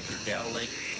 Langford Dell Lake.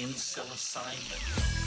In psilocybin.